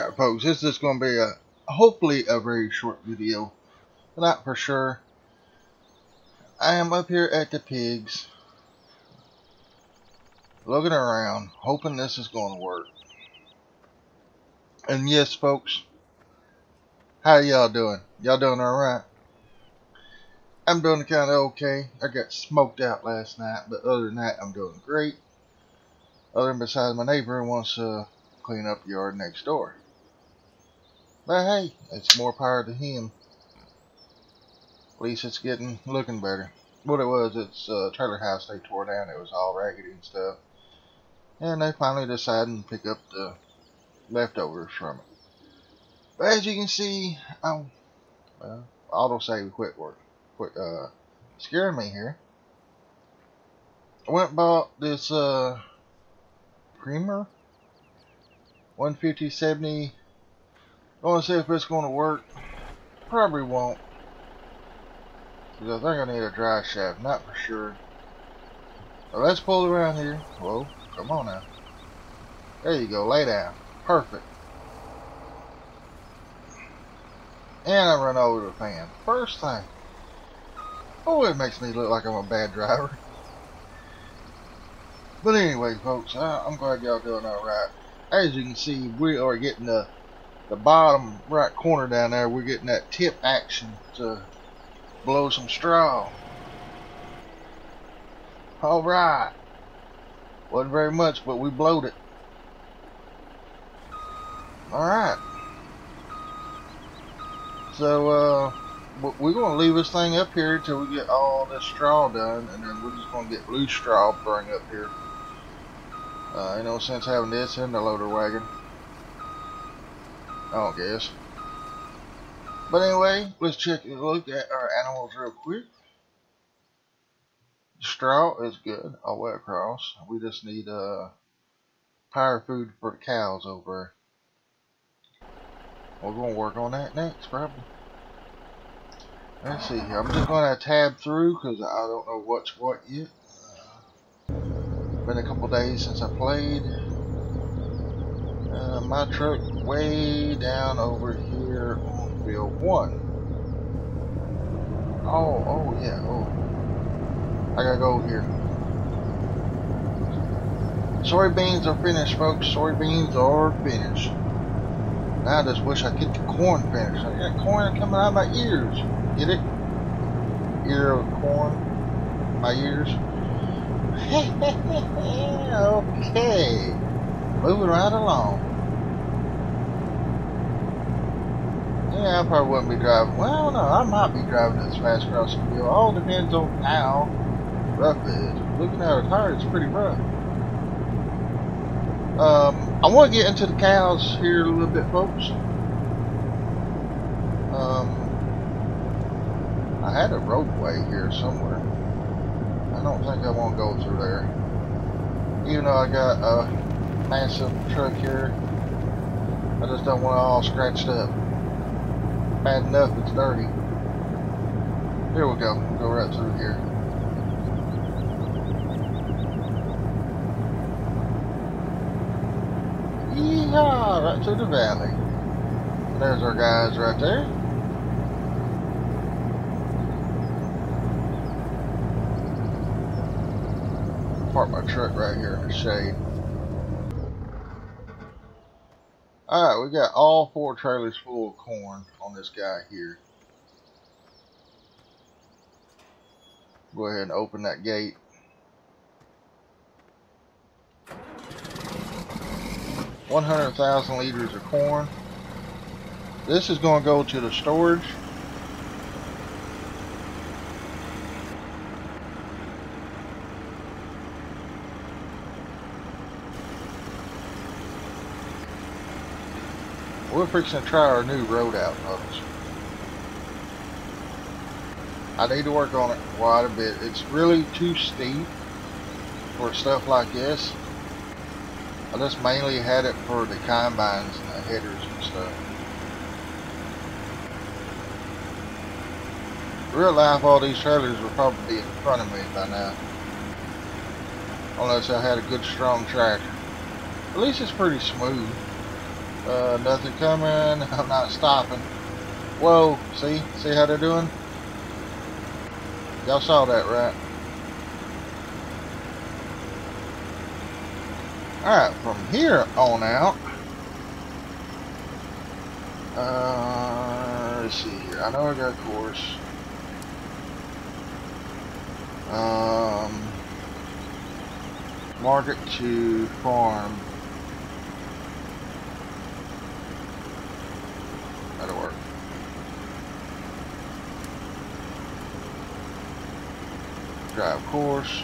Alright folks, this is going to be a hopefully a very short video. Not for sure. I am up here at the pigs. Looking around, hoping this is going to work. And yes folks, how y'all doing? Y'all doing alright? I'm doing kind of okay. I got smoked out last night, but other than that, I'm doing great. Other than besides my neighbor wants to clean up the yard next door. But hey, it's more power to him. At least it's getting looking better. What it was, it's uh, trailer house they tore down. It was all raggedy and stuff. And they finally decided to pick up the leftovers from it. But as you can see, I'm, well, autosave quit work, quit uh, scaring me here. I went bought this uh, Prima 150 70 I want to see if it's going to work. Probably won't. Because I think I need a dry shaft not for sure. Let's pull around here. Whoa come on now. There you go lay down. Perfect. And I run over the fan. First thing. Oh it makes me look like I'm a bad driver. But anyway folks I, I'm glad y'all doing alright as you can see, we are getting the the bottom right corner down there. We're getting that tip action to blow some straw. All right. Wasn't very much, but we blowed it. All right. So, uh, we're going to leave this thing up here until we get all this straw done, and then we're just going to get loose straw bring up here. Uh, ain't no sense having this in the loader wagon. I don't guess. But anyway, let's check and look at our animals real quick. Straw is good all the way across. We just need uh, power food for the cows over We're going to work on that next, probably. Let's see here. I'm just going to tab through because I don't know what's what yet been a couple days since I played. Uh, my truck way down over here on field one. Oh, oh yeah, oh. I gotta go here. Soybeans are finished, folks. Soybeans are finished. I just wish I get the corn finished. I got corn coming out of my ears. Get it? Ear of corn. My ears. okay. Moving right along. Yeah, I probably wouldn't be driving. Well, no, I might be driving this fast across the field. All depends on how rough it is. Looking at a tire, it's pretty rough. Um, I want to get into the cows here a little bit, folks. Um, I had a roadway here somewhere. I don't think I want to go through there. Even though I got a massive truck here, I just don't want it all scratched up. Bad enough it's dirty. Here we go. We'll go right through here. Yeehaw! Right through the valley. There's our guys right there. park my truck right here in the shade. Alright, we got all four trailers full of corn on this guy here. Go ahead and open that gate. One hundred thousand liters of corn. This is going to go to the storage We're fixing to try our new road out, folks. I need to work on it quite a bit. It's really too steep for stuff like this. I just mainly had it for the combines and the headers and stuff. real life, all these trailers would probably be in front of me by now. Unless I had a good strong tractor. At least it's pretty smooth. Uh, nothing coming. I'm not stopping. Whoa, see? See how they're doing? Y'all saw that, right? Alright, from here on out, uh, let's see here. I know I got a course. Um, market to farm. That'll work. Drive course.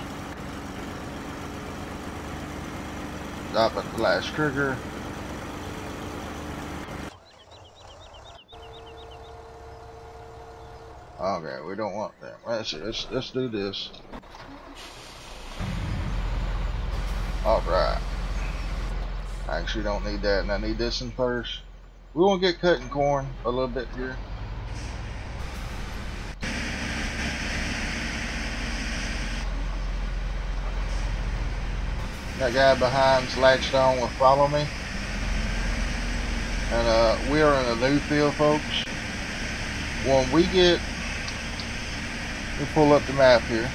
Stop at the last trigger. Okay, we don't want that. Let's let's let's do this. Alright. I actually don't need that and I need this in first. We want to get cutting corn a little bit here. That guy behind's latched on will follow me. And uh, we are in a new field, folks. When we get, we pull up the map here,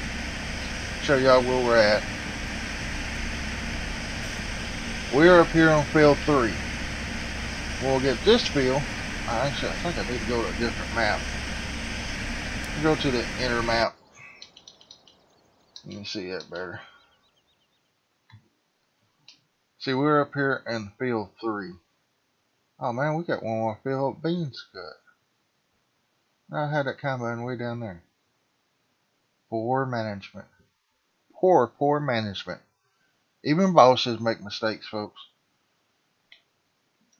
show y'all where we're at. We're up here on field three. We'll get this field. Actually, I think I need to go to a different map. Go to the inner map. Let me see that better. See, we're up here in field three. Oh man, we got one more field beans cut. I had that combine way down there. Poor management. Poor, poor management. Even bosses make mistakes, folks.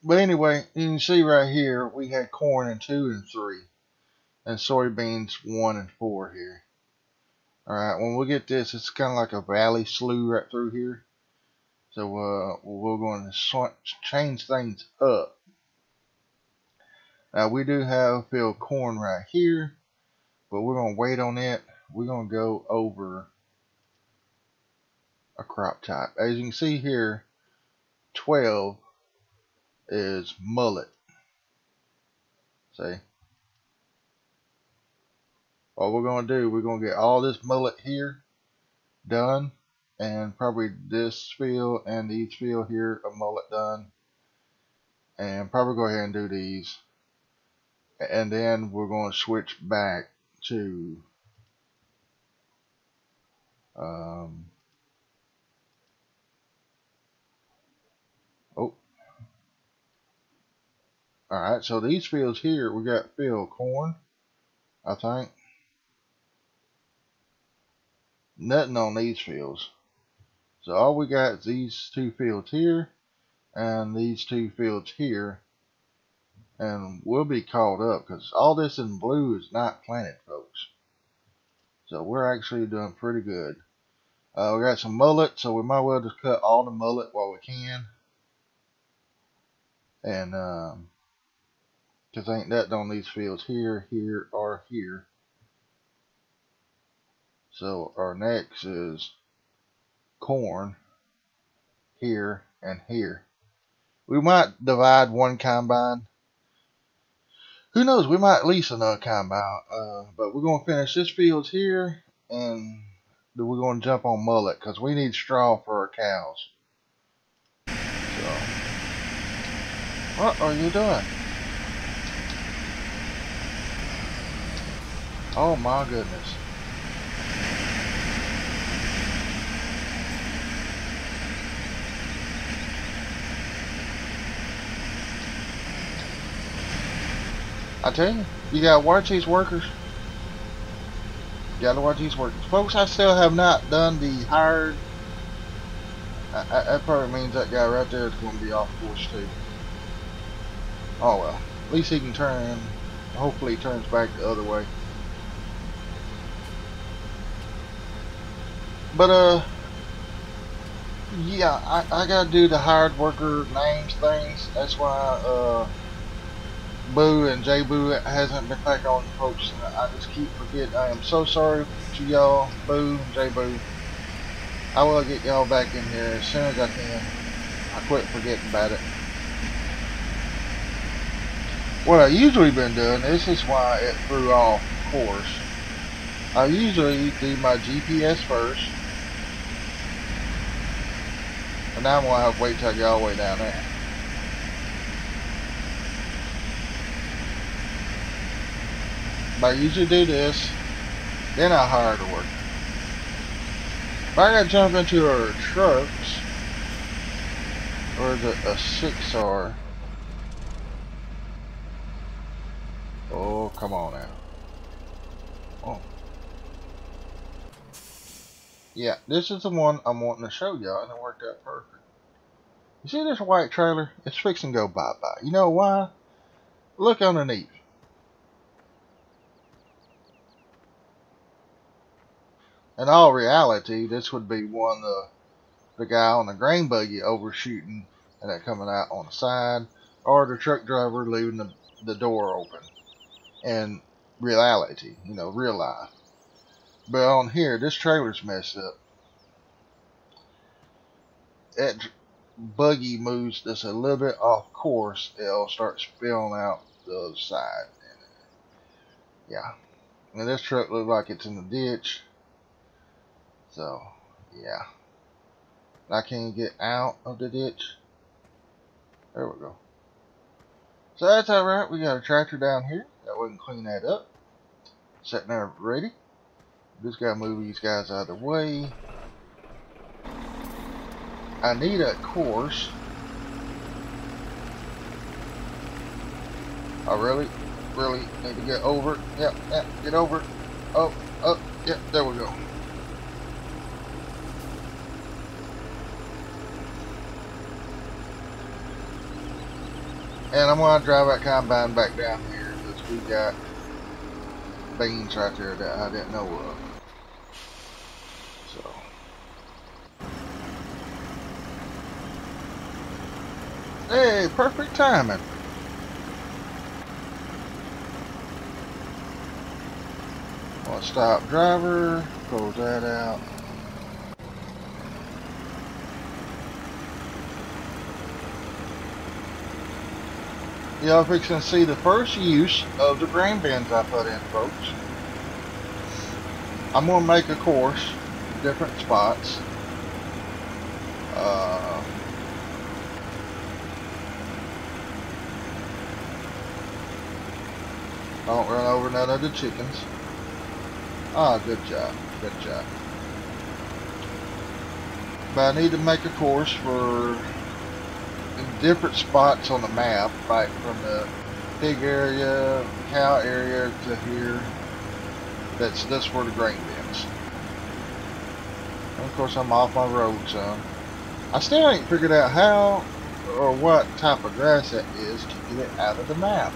But anyway, you can see right here, we had corn in 2 and 3. And soybeans 1 and 4 here. Alright, when we get this, it's kind of like a valley slough right through here. So uh, we're going to change things up. Now we do have field corn right here, but we're going to wait on it. We're going to go over a crop type. As you can see here, 12 is mullet. See? What we're going to do, we're going to get all this mullet here done and probably this field and these field here a mullet done. And probably go ahead and do these. And then we're going to switch back to um, oh. Alright so these fields here we got field corn I think. Nothing on these fields so all we got is these two fields here and these two fields here. And we'll be caught up because all this in blue is not planted, folks. So we're actually doing pretty good. Uh, we got some mullet, so we might well just cut all the mullet while we can. And, um, because ain't that on these fields here, here, or here. So our next is corn here and here. We might divide one combine. Who knows? We might lease another combine. Uh, but we're going to finish this field here and we're going to jump on mullet because we need straw for our cows. So, what are you doing? Oh my goodness. I tell you, you gotta watch these workers. You gotta watch these workers. Folks, I still have not done the hired. I, I, that probably means that guy right there is going to be off course too. Oh well. At least he can turn. Hopefully he turns back the other way. But uh, yeah, I, I gotta do the hired worker names things. That's why uh Boo and J Boo hasn't been back on, folks. I just keep forgetting. I am so sorry to y'all, Boo and J Boo. I will get y'all back in here as soon as I can. I quit forgetting about it. what I usually been doing, this is why it threw off course. I usually do my GPS first. And now I'm going to have to wait till I get all the way down there. But I usually do this, then I hire the work. If I gotta jump into our trucks, or the a 6R? Oh, come on now. Oh. Yeah, this is the one I'm wanting to show y'all, and it worked out perfect. You see this white trailer? It's fixing to go bye-bye. You know why? Look underneath. In all reality, this would be one the, the guy on the grain buggy overshooting and that coming out on the side, or the truck driver leaving the, the door open. In reality, you know, real life. But on here, this trailer's messed up. That buggy moves just a little bit off course, it'll start spilling out the other side. Yeah. And this truck looks like it's in the ditch. So, yeah. I can't get out of the ditch. There we go. So that's alright. We got a tractor down here. That we can clean that up. Sitting there ready. Just gotta move these guys out of the way. I need a course. I really, really need to get over. Yep, yep, get over. Oh, oh, yep, there we go. And I'm going to drive that combine back down here because we got beans right there that I didn't know of. So. Hey, perfect timing. I'll stop driver, close that out. Y'all fixing to see the first use of the grain bins I put in, folks. I'm going to make a course, different spots. Uh, don't run over none of the chickens. Ah, good job, good job. But I need to make a course for different spots on the map, like from the pig area, cow area to here. That's that's where the grain bins. And of course, I'm off my road some. I still ain't figured out how or what type of grass that is to get it out of the map.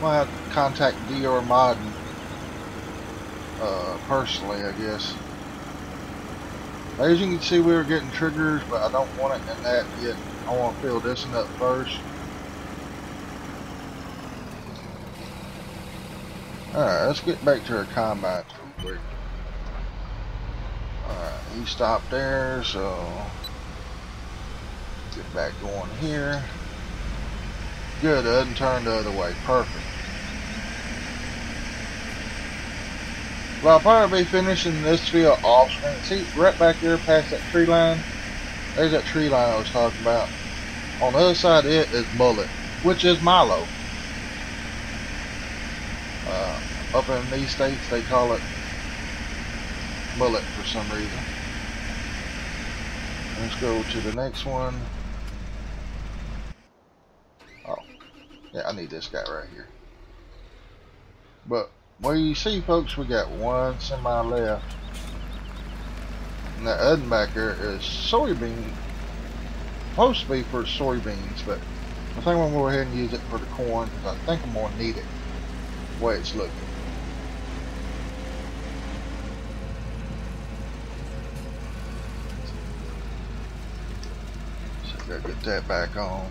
Well, contact DR Modden uh, personally, I guess. As you can see, we were getting triggers, but I don't want it in that yet. I want to fill this one up first. Alright, let's get back to our combine real quick. Alright, he stopped there, so get back going here. Good, doesn't turn the other way. Perfect. Well, I'll probably be finishing this field off screen. See, right back there past that tree line, there's that tree line I was talking about. On the other side of it is Mullet, which is Milo. Uh, up in these states, they call it Mullet for some reason. Let's go to the next one. Oh, yeah, I need this guy right here. But well, you see, folks, we got one semi left. And back there is soybean. Supposed to be for soybeans, but I think I'm going to go ahead and use it for the corn because I think I'm going to need it the way it's looking. So I gotta get that back on.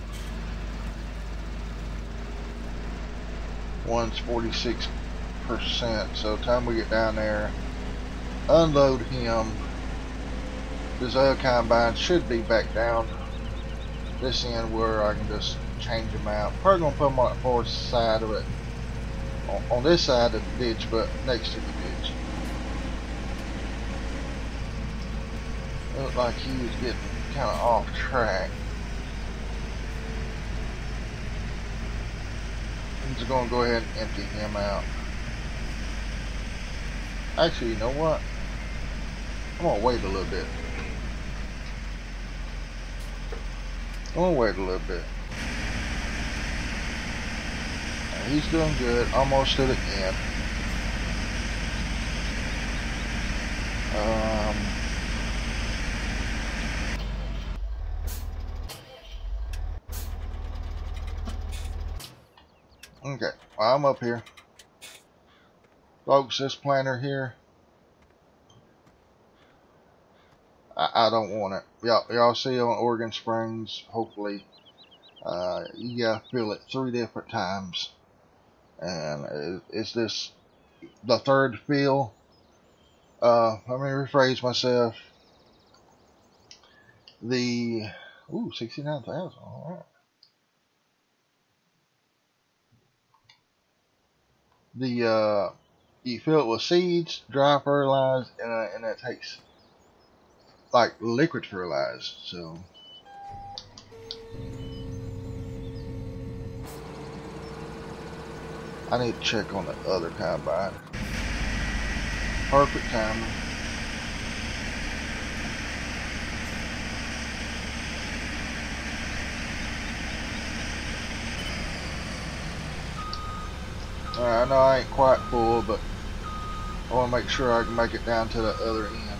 One's 46 percent so time we get down there unload him this other combine should be back down this end where I can just change them out. Probably gonna put them on the far side of it, on, on this side of the ditch, but next to the ditch. It looked like he was getting kind of off track. I'm just gonna go ahead and empty him out. Actually, you know what? I'm gonna wait a little bit. I'm gonna wait a little bit. He's doing good, almost to the end. Um, okay, well, I'm up here. Folks, this planter here, I, I don't want it. Y'all, y'all see on Oregon Springs, hopefully, uh, you gotta fill it three different times. And it, it's this, the third fill. Uh, let me rephrase myself. The, ooh, 69,000, alright. The, uh, you fill it with seeds, dry fertilize, and, uh, and that takes like liquid fertilize. So I need to check on the other combine. Perfect timing. I know I ain't quite full, but I want to make sure I can make it down to the other end.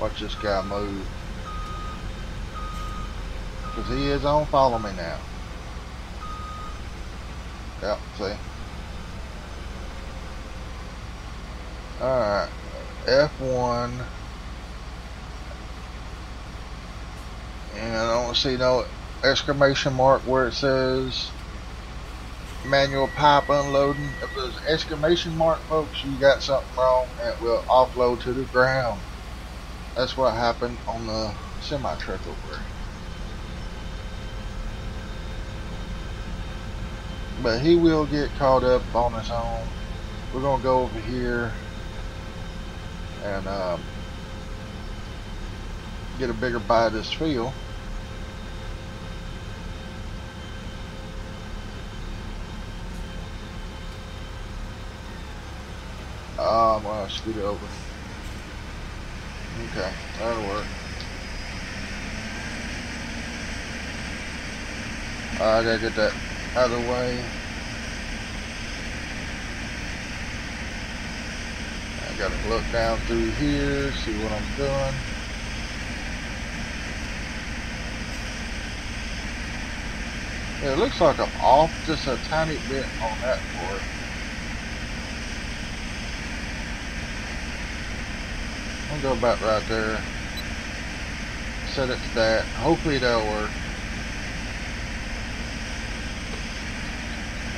Watch this guy move. Because he is on follow me now. Yep, see? Alright. F1. And I don't see no exclamation mark where it says manual pipe unloading. If there's exclamation mark, folks, you got something wrong it will offload to the ground. That's what happened on the semi truck over there. But he will get caught up on his own. We're gonna go over here and um, get a bigger bite of this field. Oh, I'm gonna scoot it over. Okay, that'll work. I gotta get that out of the way. I gotta look down through here, see what I'm doing. It looks like I'm off just a tiny bit on that part. I'll go about right there. Set it to that. Hopefully that'll work.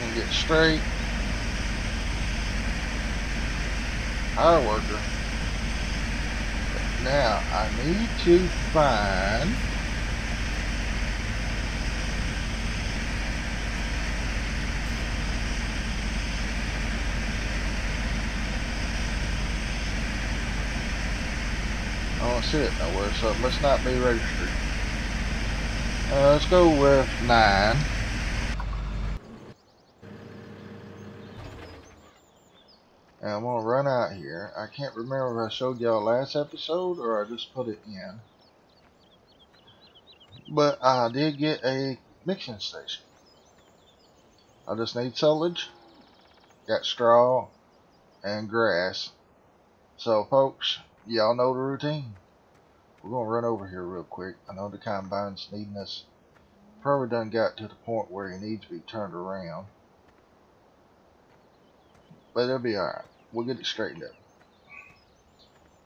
And get straight. Our worker. Now I need to find don't see it nowhere, so it must not be registered. Uh, let's go with 9. And I'm going to run out here. I can't remember if I showed y'all last episode or I just put it in. But I did get a mixing station. I just need silage, got straw, and grass. So folks, y'all know the routine. We're going to run over here real quick. I know the combine's needing us. Probably done got to the point where he needs to be turned around. But it'll be alright. We'll get it straightened up.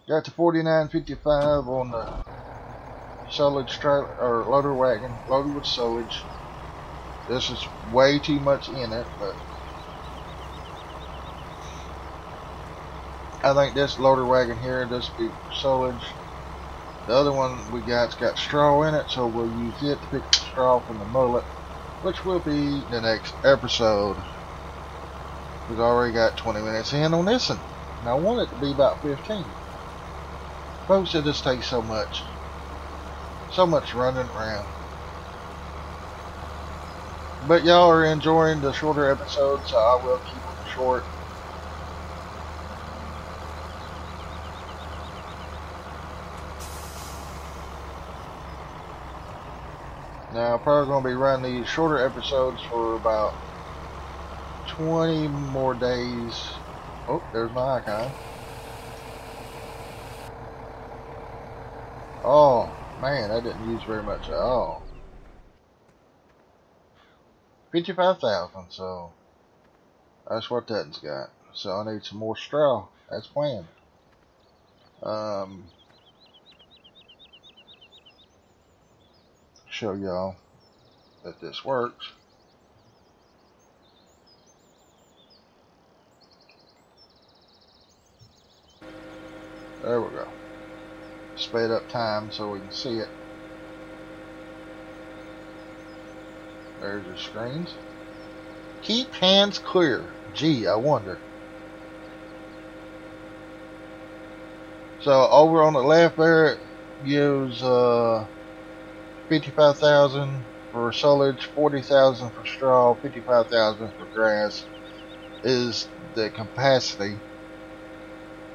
Got the 4955 on the trailer, or loader wagon, loaded with silage. This is way too much in it, but I think this loader wagon here, this be silage. The other one we got's got straw in it, so we'll use it to pick the straw from the mullet, which will be the next episode. We've already got 20 minutes in on this one, and I want it to be about 15. Folks, it just takes so much, so much running around. But y'all are enjoying the shorter episodes, so I will keep them short. Probably going to be running these shorter episodes for about 20 more days. Oh, there's my icon. Oh, man, I didn't use very much at all. 55,000, so that's what that's got. So I need some more straw. That's planned. Um, show y'all that this works. There we go. Sped up time so we can see it. There's your screens. Keep hands clear. Gee, I wonder. So over on the left there, it gives uh, 55,000 for silage, 40,000 for straw, 55,000 for grass is the capacity.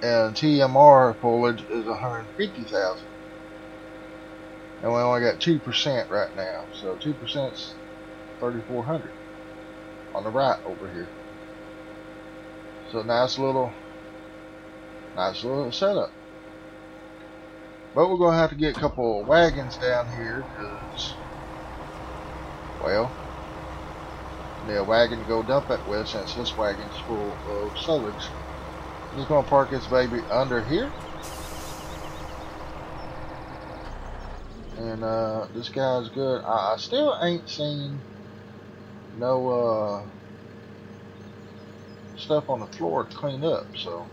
And TMR foliage is 150,000. And we only got 2% right now. So 2% is 3,400 on the right over here. So nice little, nice little setup. But we're going to have to get a couple wagons down here because, well, a wagon to go dump it with since this wagon's full of silage. I'm just to park this baby under here. And uh, this guy's good. I, I still ain't seen no uh, stuff on the floor to clean up, so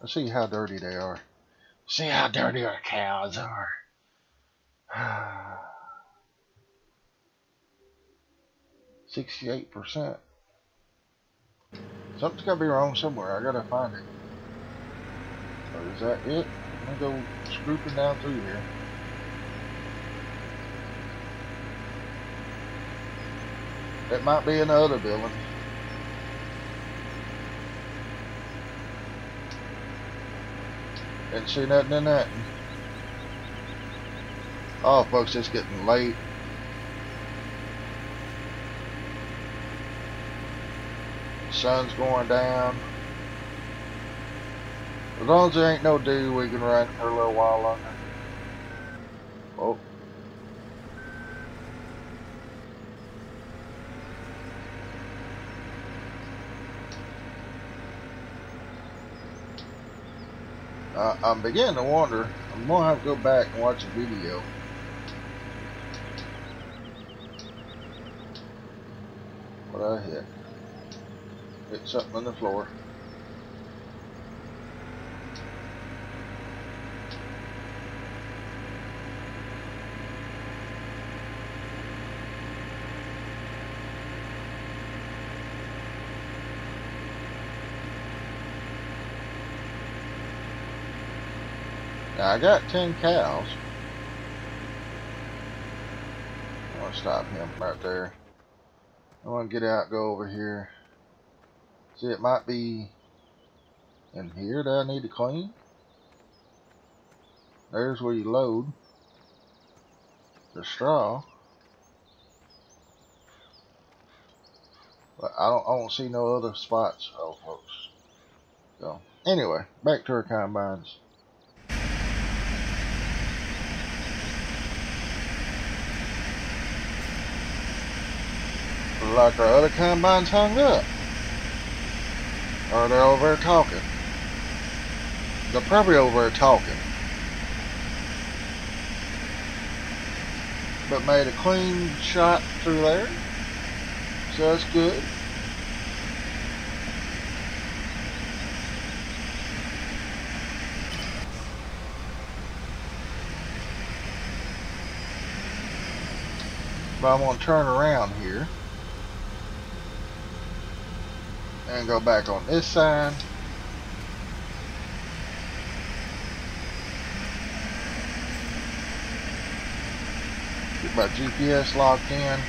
let's see how dirty they are. See how dirty our cows are. Sixty-eight percent. Something's gotta be wrong somewhere. I gotta find it. Or is that it? Let me go scooping down through here. It might be in the other building. Didn't see nothing in that. Oh, folks, it's getting late. Sun's going down. As long as there ain't no dew, we can run for a little while longer. Oh. uh, I'm beginning to wonder, I'm going to have to go back and watch a video. What I hit? Hit something on the floor. Now I got 10 cows. I want to stop him right there. I want to get out go over here. See, it might be in here that I need to clean. There's where you load the straw. But I don't, I don't see no other spots, oh folks. So, anyway, back to our combines. like our other combines hung up. Or they're over there talking. They're probably over there talking. But made a clean shot through there. So that's good. But I'm going to turn around here. And go back on this side. Get my GPS locked in.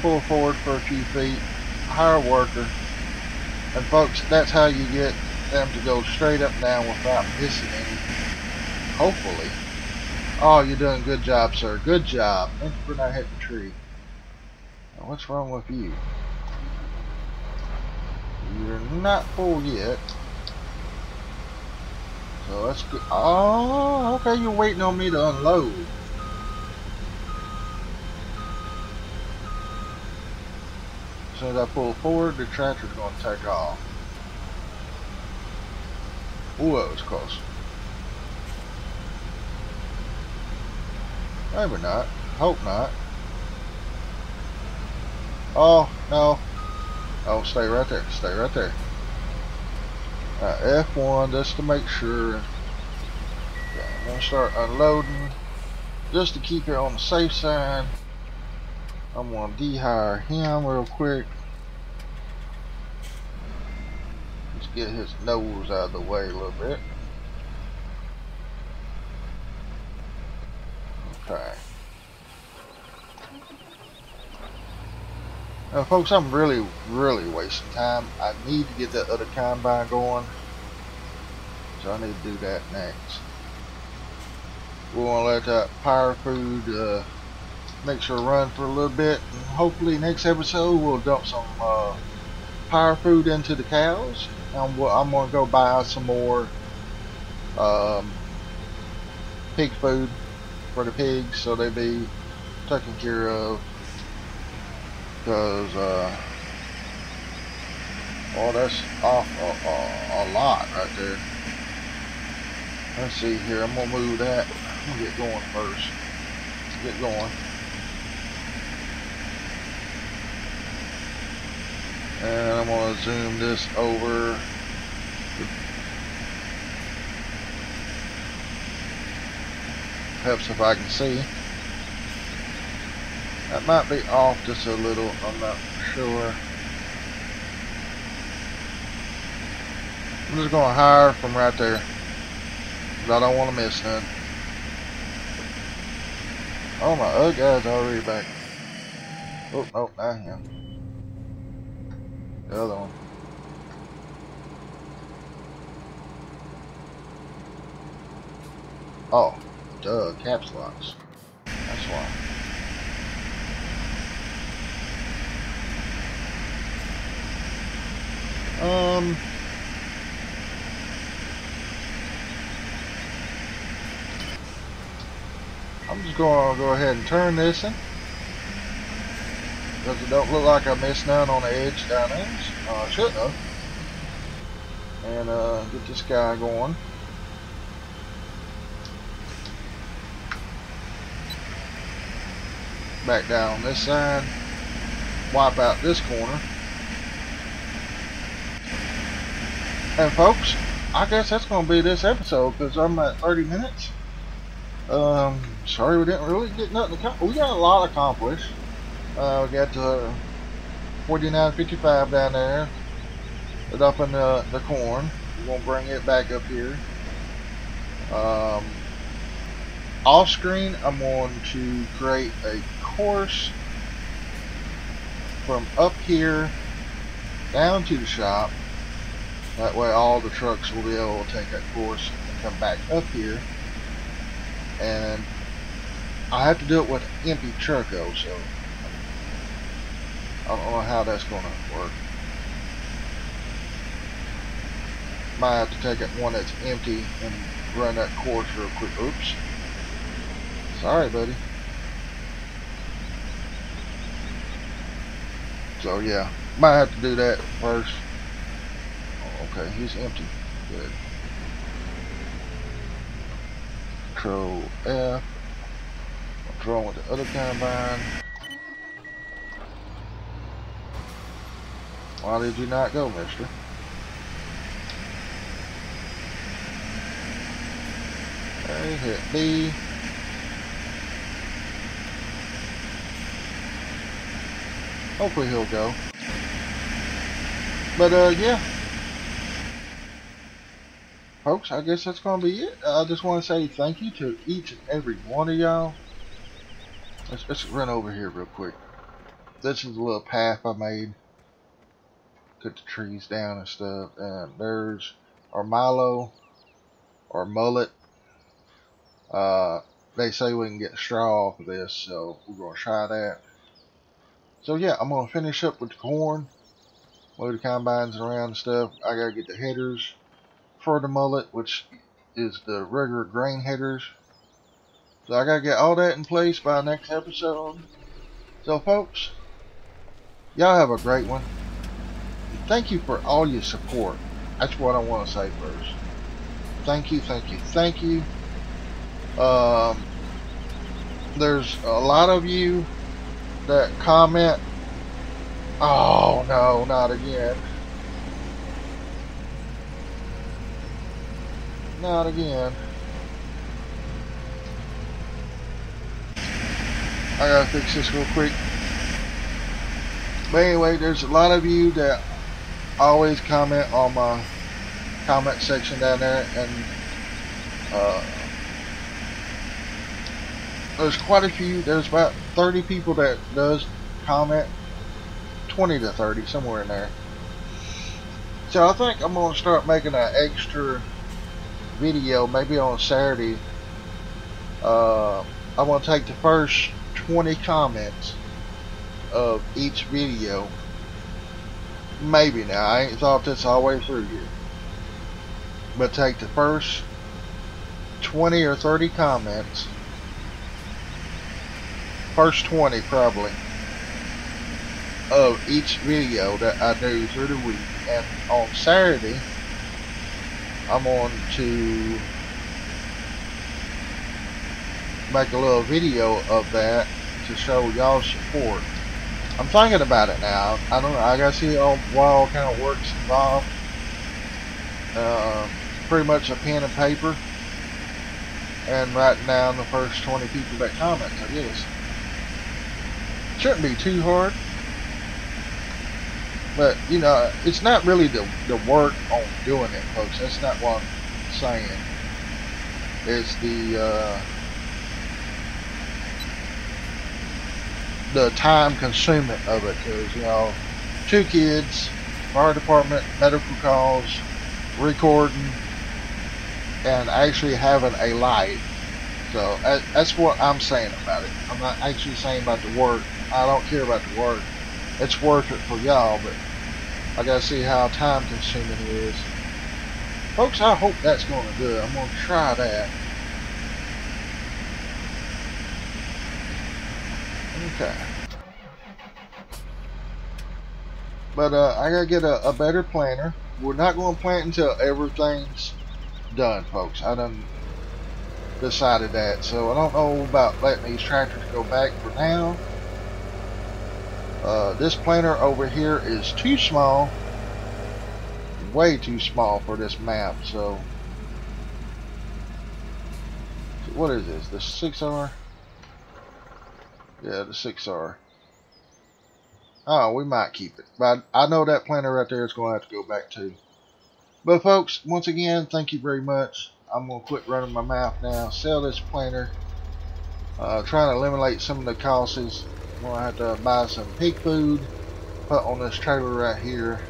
Pull forward for a few feet. Hire a worker. And folks, that's how you get them to go straight up down without missing any. Hopefully. Oh, you're doing good job, sir. Good job. Thank you for not hitting the tree. Now, what's wrong with you? You're not full yet. So that's good. Oh, okay. You're waiting on me to unload. As soon as I pull forward, the tractor's going to take off. Ooh, that was close. Maybe not. Hope not. Oh, no. Oh, stay right there. Stay right there. Uh, F1 just to make sure. Okay, I'm going to start unloading. Just to keep it on the safe side. I'm going to de-hire him real quick. Let's get his nose out of the way a little bit. Okay. Now folks, I'm really, really wasting time. I need to get that other combine going. So I need to do that next. We're going to let that power food uh, mixer run for a little bit. And hopefully next episode we'll dump some uh, power food into the cows. I'm, I'm going to go buy some more um, pig food for the pigs so they be taken care of because uh, oh that's off a, a, a, lot right there. Let's see here. I'm gonna move that. I'm gonna get going first. Let's get going. And I'm gonna zoom this over. Helps if I can see. That might be off just a little, I'm not sure. I'm just going to hire from right there. I don't want to miss none. Oh, my other guy's already back. Oh, oh no, not him. The other one. Oh. Duh, caps locks. That's why. Um... I'm just going to go ahead and turn this in. Because it don't look like I missed none on the edge down there. Uh, I should have. And uh, get this guy going. back down this side, wipe out this corner. And folks, I guess that's going to be this episode because I'm at 30 minutes. Um, sorry we didn't really get nothing. We got a lot accomplished. Uh, we got the 4955 down there. It up in the, the corn. We're going to bring it back up here. Um, off screen, I'm going to create a course from up here down to the shop. That way all the trucks will be able to take that course and come back up here. And I have to do it with empty truck though, so I don't know how that's going to work. Might have to take it one that's empty and run that course real quick. Oops. Sorry, buddy. So yeah, might have to do that first. Okay, he's empty. Good. Control F. Wrong with the other combine? Why did you not go, mister? Okay, hit B. hopefully he'll go. But uh, yeah, folks, I guess that's gonna be it. I just want to say thank you to each and every one of y'all. Let's, let's run over here real quick. This is a little path I made. Cut the trees down and stuff. And there's our Milo, our millet. Uh, they say we can get straw off of this, so we're gonna try that. So yeah, I'm gonna finish up with the corn, load the combines around and stuff. I gotta get the headers for the millet, which is the regular grain headers. So I gotta get all that in place by next episode. So folks, y'all have a great one. Thank you for all your support. That's what I want to say first. Thank you, thank you, thank you. Um, there's a lot of you that comment. Oh no, not again. Not again. I gotta fix this real quick. But anyway, there's a lot of you that always comment on my comment section down there and uh, there's quite a few there's about 30 people that does comment 20 to 30 somewhere in there so I think I'm gonna start making an extra video maybe on Saturday uh, I'm gonna take the first 20 comments of each video. Maybe now I ain't thought this all the way through yet. But take the first 20 or 30 comments. First 20 probably of each video that I do through the week. And on Saturday I'm going to make a little video of that to show y'all support. I'm thinking about it now. I don't know. I gotta see all, what all kind of works involved. Uh, pretty much a pen and paper and writing down the first 20 people that comment, I guess. Shouldn't be too hard. But, you know, it's not really the, the work on doing it, folks. That's not what I'm saying. It's the, uh, the time consuming of it. Because, you know, two kids, fire department, medical calls, recording, and actually having a life. So that's what I'm saying about it. I'm not actually saying about the work. I don't care about the work it's worth it for y'all, but I gotta see how time consuming it is. Folks, I hope that's gonna do it. I'm gonna try that. Okay. But uh, I gotta get a, a better planter. We're not gonna plant until everything's done, folks. I done decided that. So I don't know about letting these tractors go back for now. Uh, this planter over here is too small. Way too small for this map, so... What is this? The 6R? Yeah, the 6R. Oh, we might keep it. But I know that planter right there is going to have to go back too. But folks, once again, thank you very much. I'm going to quit running my mouth now. Sell this planter. Uh, trying to eliminate some of the costs gonna have to buy some pig food, put on this trailer right here,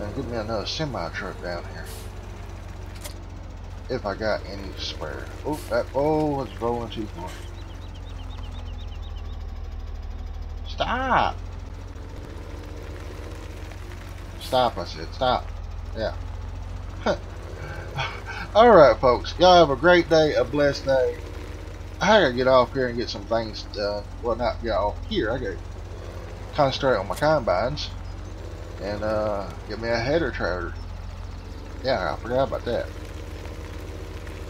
and get me another semi truck down here. If I got any spare. Oh, that oh, it's rolling too far. Stop! Stop, I said. Stop. Yeah. Alright, folks. Y'all have a great day, a blessed day. I gotta get off here and get some things done. Well, not get off here. I gotta concentrate on my combines and uh, get me a header trailer. Yeah, I forgot about that.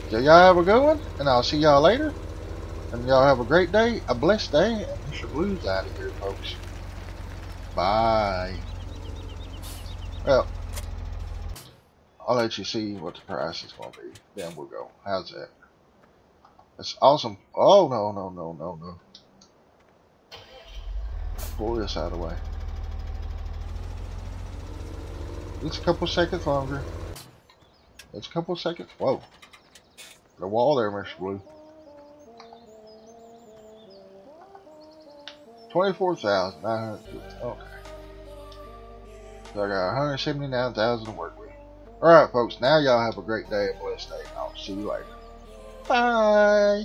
So y'all have a good one, and I'll see y'all later. And y'all have a great day, a blessed day, and Mr. Blues out of here, folks. Bye. Well, I'll let you see what the price is going to be. Then we'll go. How's that? That's awesome. Oh, no, no, no, no, no. pull this out of the way. It's a couple seconds longer. It's a couple seconds. Whoa. The wall there, Mr. Blue. 24,900. Okay. So I got 179,000 to work with. Alright, folks. Now y'all have a great day, a blessed day. I'll see you later. Bye.